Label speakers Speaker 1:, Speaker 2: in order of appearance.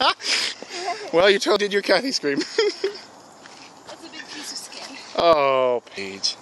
Speaker 1: well, you told did your Kathy scream.
Speaker 2: That's a big piece of skin.
Speaker 1: Oh, Paige.